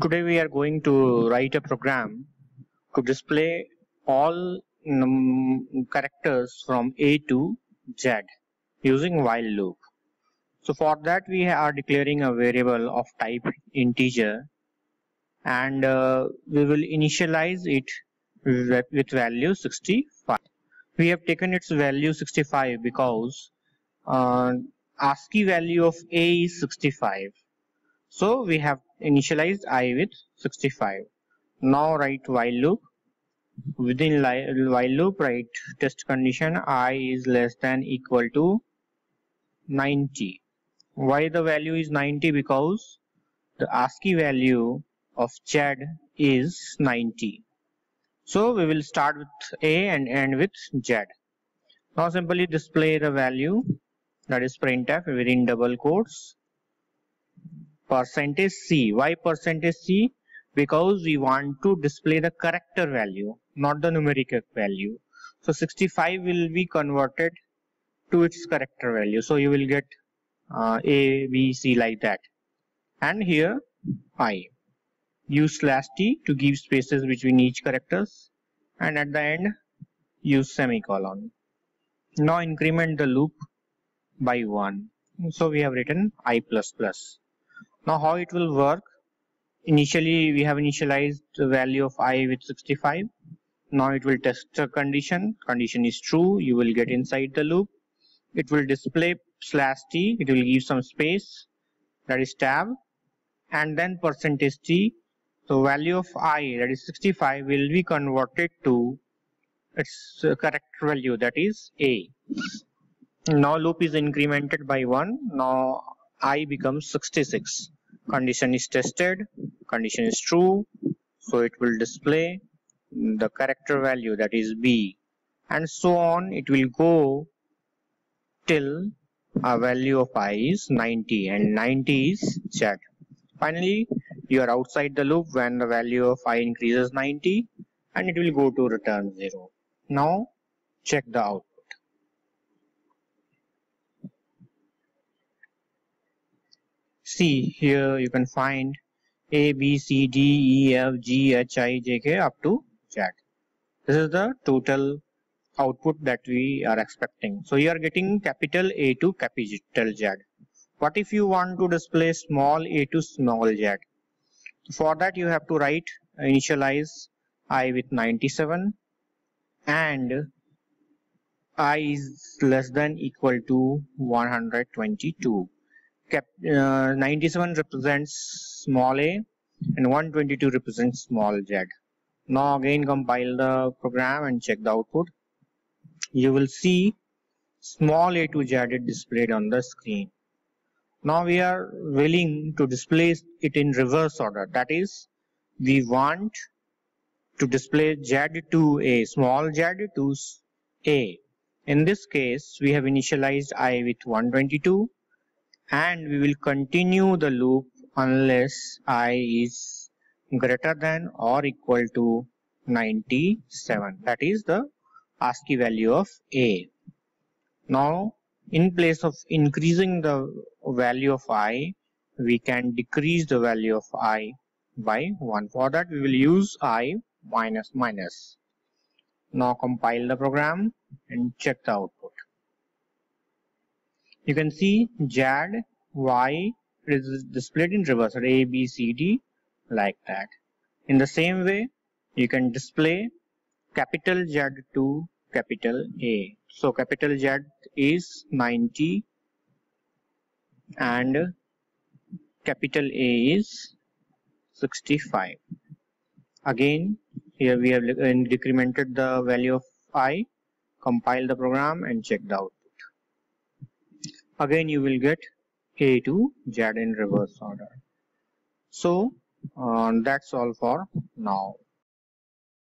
Today we are going to write a program to display all um, characters from A to Z using while loop. So for that we are declaring a variable of type integer and uh, we will initialize it with value 65. We have taken its value 65 because uh, ASCII value of A is 65 so we have initialized i with 65. Now write while loop. Within while loop write test condition i is less than equal to 90. Why the value is 90? Because the ASCII value of z is 90. So we will start with a and end with z. Now simply display the value that is printf within double quotes percentage C. Why percentage C? Because we want to display the character value, not the numeric value. So 65 will be converted to its character value. So you will get uh, A, B, C like that. And here I. Use slash T to give spaces between each characters. And at the end, use semicolon. Now increment the loop by 1. So we have written I++. Now how it will work? Initially we have initialized the value of i with 65. Now it will test the condition. Condition is true. You will get inside the loop. It will display slash t. It will give some space that is tab and then percentage t. So value of i that is 65 will be converted to its uh, correct value that is a. Now loop is incremented by 1. Now i becomes 66 condition is tested condition is true so it will display the character value that is b and so on. It will go till a value of i is 90 and 90 is checked finally you are outside the loop when the value of i increases 90 and it will go to return 0 now check the output see here you can find A, B, C, D, E, F, G, H, I, J, K up to Z. This is the total output that we are expecting. So you are getting capital A to capital Z. What if you want to display small a to small z? For that you have to write initialize i with 97 and i is less than equal to 122 cap, uh, 97 represents small a and 122 represents small z. Now again compile the program and check the output. You will see small a to z is displayed on the screen. Now we are willing to display it in reverse order. That is, we want to display z to a, small z to a. In this case, we have initialized i with 122 and we will continue the loop unless i is greater than or equal to 97 that is the ASCII value of a. Now in place of increasing the value of i we can decrease the value of i by 1 for that we will use i minus minus. Now compile the program and check the output you can see JAD, Y is displayed in reverse A, B, C, D like that. In the same way, you can display capital Z to capital A. So capital Z is 90 and capital A is 65. Again, here we have incremented the value of I, compile the program and check output again you will get A to Z in reverse order. So uh, that's all for now.